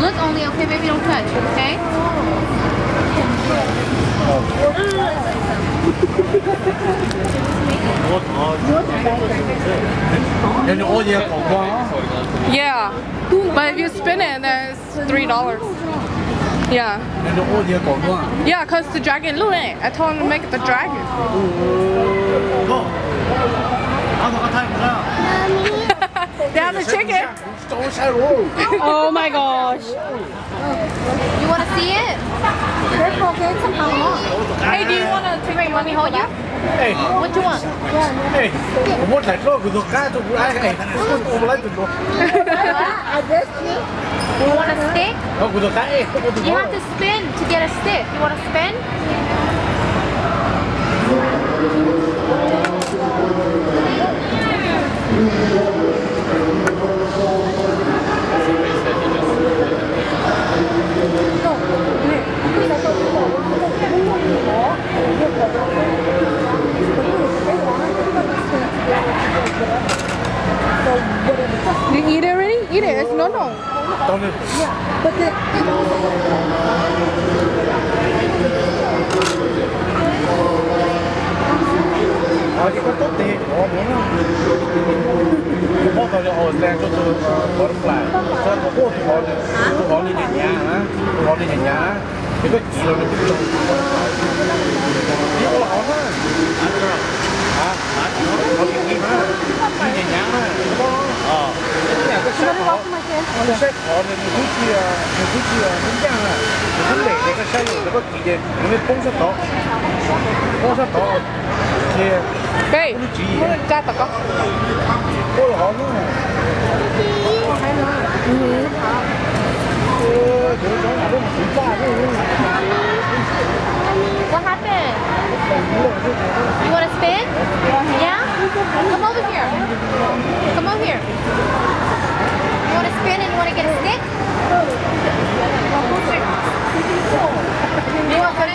Look only, okay? Baby, don't touch, okay? Yeah. But if you spin it, then it's three dollars. Yeah. Yeah, cause the dragon. Look at it. I told him to make the dragon. they down the chicken. Oh my gosh. You want to see it? Hey, do you want to take Wait, let me hold you? Hey. What you want? Hey, một lại rồi của cá tụi ai này, tôi không lấy được đâu. You want a stick? No, của cá ấy. You have to spin to get a stick. You want to spin? Yeah. You eat it already? Eat it. It's no no. Don't it. Yeah, but the. À, cái có tốt thì có muốn không? Có tao cho hồi lên tôi có được lại. Cho có cô thì có, tôi có đi nhà nhà á. Cái có chỉ nó cũng được. sẽ có nên một chút thì một chút thì những trang là một chút để cái xe để có kỳ để nó mới bông sắt đó bông sắt đó thì ờ, cái chỉ muốn cha tao có. Cô là họ luôn này ừ.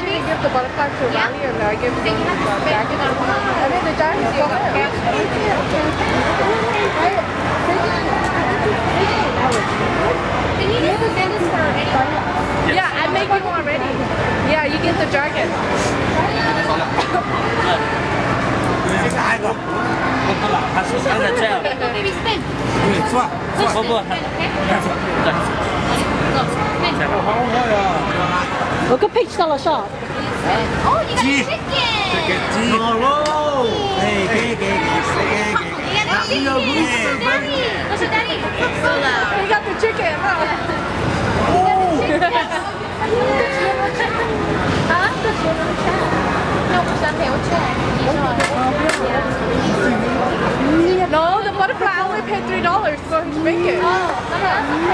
You want one of? Give the butterfly to Yeah. Riley and I give Then you have to the spin. dragon. You're gonna want I mean the dragon. Go ahead. Can you just spin this for anyone? Yeah, I make you one already. Yeah, you get the dragon. Look at peach dollar shop. Oh, you got a chicken. Chicken. Tomorrow. Hey, hey, hey, hey, hey. hey! got the chicken. Daddy. What's your daddy? Solo. You got the chicken. Oh. No, the butterfly only paid three dollars for his bacon. Oh, okay.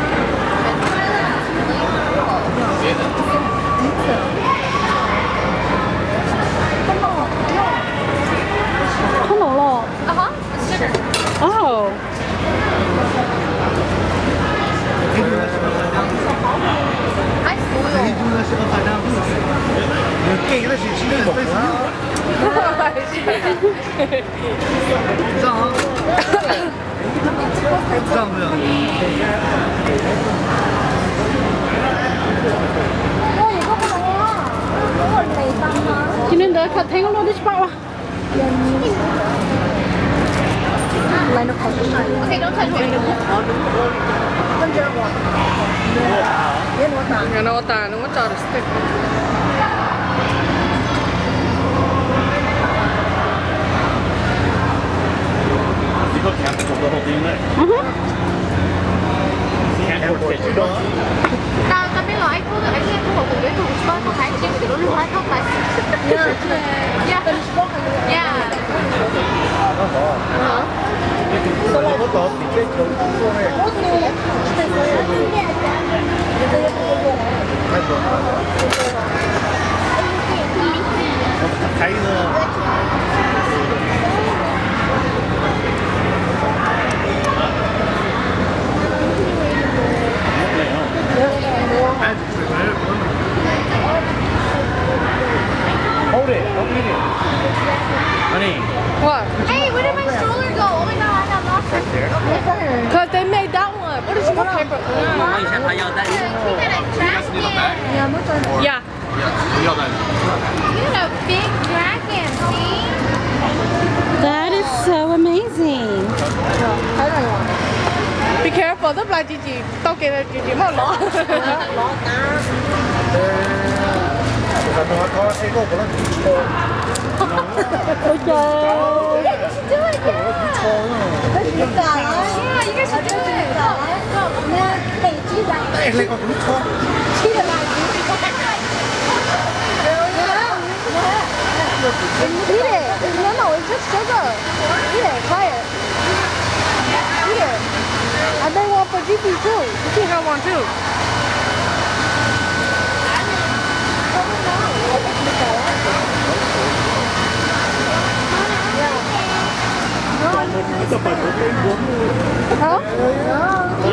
부장 부장 부장 Kinin dah kat tengok lo di sepak lah. Lain apa? Okay, don't touch me. Kan jangan. Kan otak, kan otak, kan otak. You go camping the whole thing there. What? Hey, where did my stroller go? Oh my god, I got lost right there. Because they made that one. What is your? Paper. Yeah. Yeah. You have a big dragon, see? That is so amazing. Be careful, the black Gigi. Don't get a Gigi. 冇攞。새거 뭐라 그러죠? 오케이. 이게 진짜 그러니까. 아, 이게 진짜 그러니까. 나 대지다. 내가 그렇죠. 지금 이래, remember, we just struggle. 이래, quiet. 이래. I don't want for GP too. You can have one too. 糖？对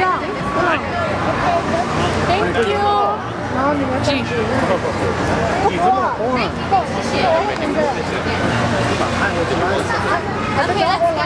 呀。谢谢。